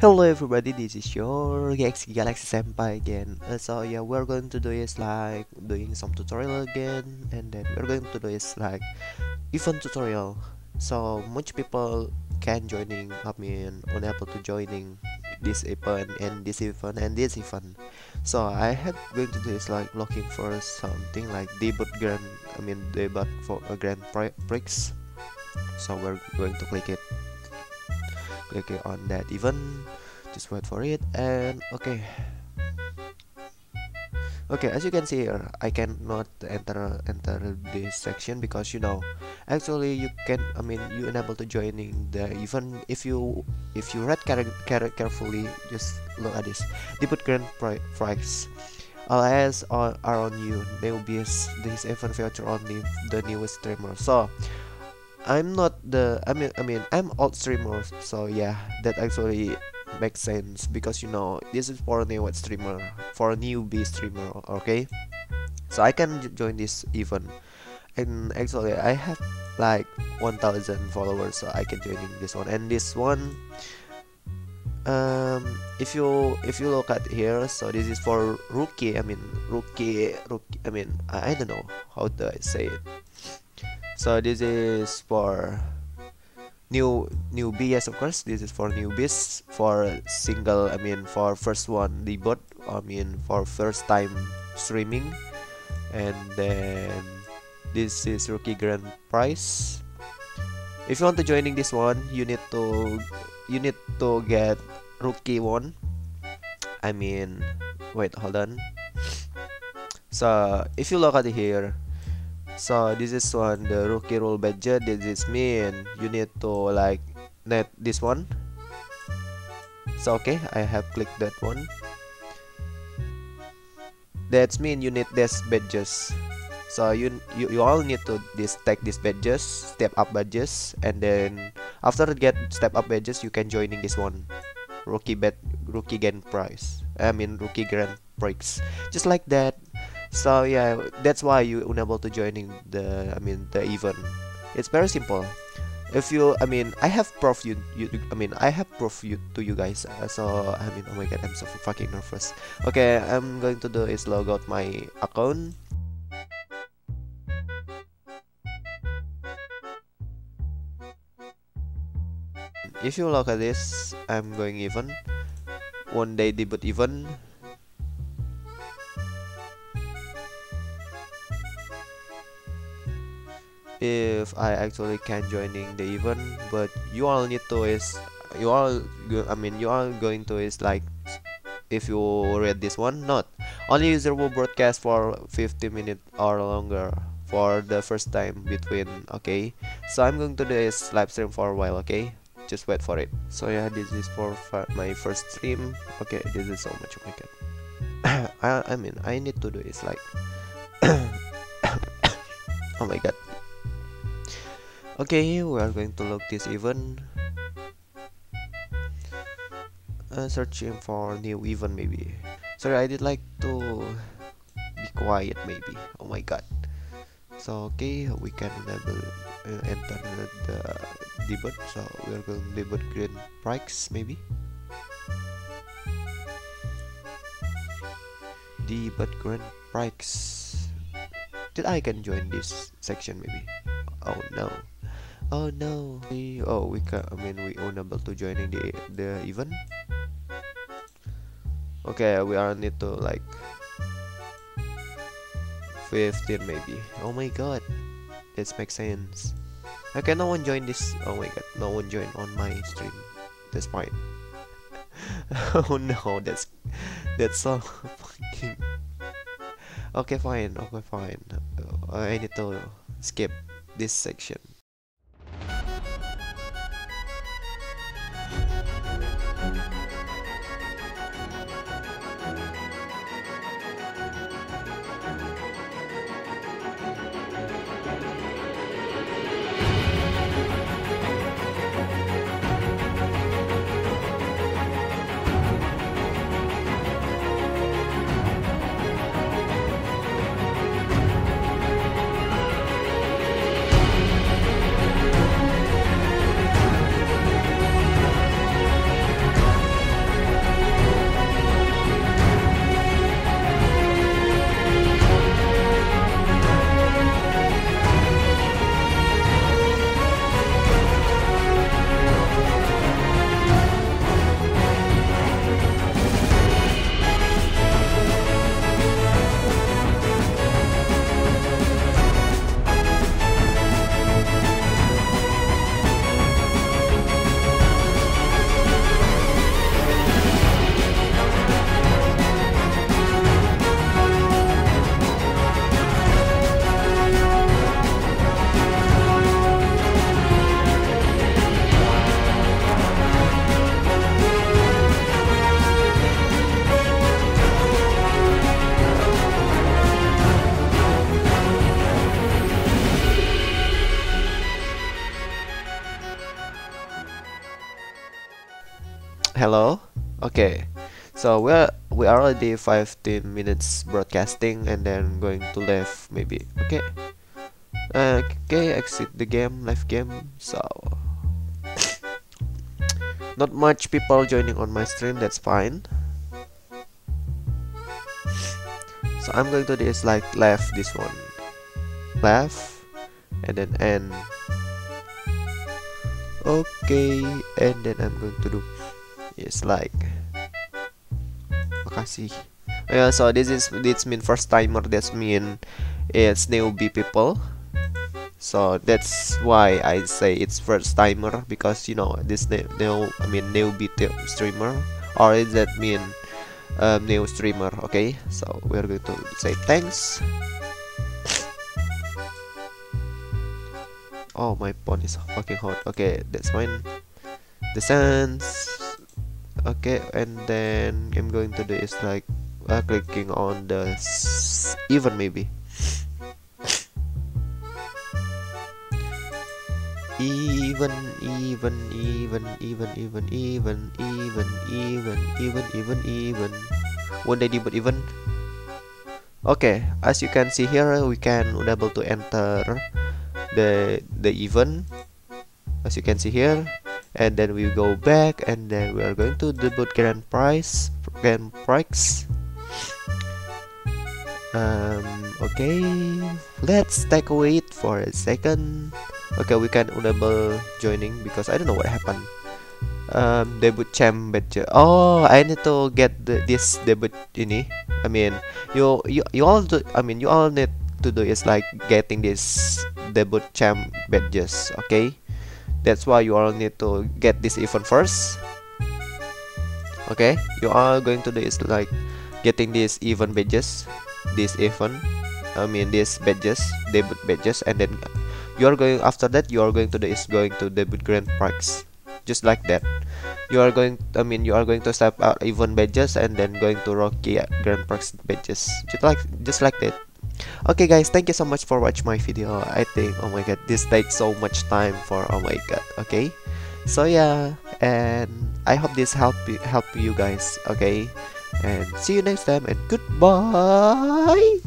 Hello everybody, this is your Galaxy Galaxy Senpai again. Uh, so yeah, we're going to do is like doing some tutorial again, and then we're going to do is like event tutorial. So much people can joining, I mean, unable to joining this event and this event and this event. So I have going to do is like looking for something like debut grand, I mean debut for a grand prix. So we're going to click it click on that event just wait for it and okay. Okay as you can see here I cannot enter enter this section because you know actually you can I mean you enable to joining the event if you if you read care, care, carefully just look at this. Debut grand price. Eyes are, are on you. Newbies this event feature only the newest streamer. So I'm not the I mean I mean I'm old streamer so yeah that actually makes sense because you know this is for a new streamer for a newbie streamer okay? So I can join this event. And actually I have like 1000 followers so I can join in this one. And this one um if you if you look at here so this is for rookie I mean rookie rookie I mean I don't know how do I say it so this is for new newbies of course. This is for newbies for single i mean for first one debut i mean for first time streaming. And then this is rookie grand prize. If you want to joining this one you need to you need to get rookie one. I mean wait hold on. So if you look at here so this is one the rookie rule badge this is mean you need to like net this one. So okay. I have clicked that one. That's mean you need this badges. So you, you you all need to this take these badges step up badges and then after get step up badges you can joining this one. Rookie bet rookie grand prize. I mean rookie grand prix. Just like that so yeah that's why you unable to joining the i mean the event. It's very simple. If you i mean i have proof you, you i mean i have proof you to you guys. Uh, so i mean oh my god i'm so fucking nervous. Okay i'm going to do is log out my account. If you look at this i'm going even. One day debut event if I actually can joining the event but you all need to is you all I mean you are going to is like if you read this one not only user will broadcast for 50 minutes or longer for the first time between okay? So I'm going to do this live stream for a while okay? Just wait for it. So yeah this is for my first stream. Okay this is so much oh my god. I, I mean I need to do is like oh my god Okay, we are going to look this event. Uh, searching for new event maybe. Sorry, I did like to be quiet maybe. Oh my god. So okay, we can enable uh, enter the debut. So we are going to debut Grand Prix maybe. Debut Grand Prix. Did I can join this section maybe? Oh no. Oh no. We, oh, we can. I mean, we unable to joining the the event. Okay, we are need to like 15 maybe. Oh my god, this makes sense. Okay, no one join this. Oh my god, no one join on my stream. That's fine. oh no, that's that's so fucking. Okay, fine. Okay, fine. Uh, I need to skip this section. Hello? Okay. So we're we are already 15 minutes broadcasting and then going to live maybe. Okay. Uh, okay exit the game live game? So not much people joining on my stream that's fine. So I'm going to this like left this one. Left and then end. Okay and then I'm going to do it's like makasih yeah so this is this mean first timer that's mean it's newbie people. So that's why I say it's first timer because you know this new I mean newbie streamer or is that mean um, new streamer okay? So we're going to say thanks. Oh my phone is fucking hot. Okay that's fine the sense okay and then I'm going to do is like uh, clicking on the even maybe. Even even even even even even even even even even even. One day but even? Okay as you can see here we can able to enter the the event as you can see here and then we go back and then we are going to boot grand prize grand prize um okay let's take a wait for a second. Okay we can enable joining because I don't know what happened. Um, debut champ badge oh I need to get the, this debut ini. I mean you you you all do I mean you all need to do is like getting this debut champ badges okay that's why you all need to get this event first. Okay? You are going to do is like getting this event badges. This event. I mean this badges. Debut badges. And then you are going after that you are going to the is going to debut grand prize. Just like that. You are going i mean you are going to step out even badges and then going to rocky grand prize badges. Just like just like that okay guys thank you so much for watching my video. I think oh my god this takes so much time for oh my god okay? So yeah and i hope this help help you guys okay? And see you next time and goodbye